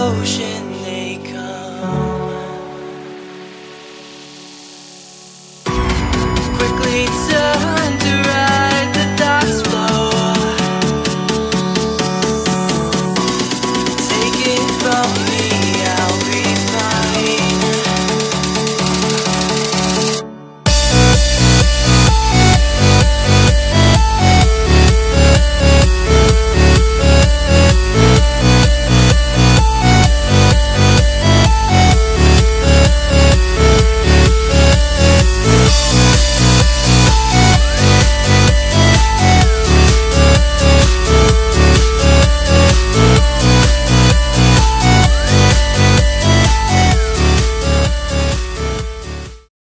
ocean.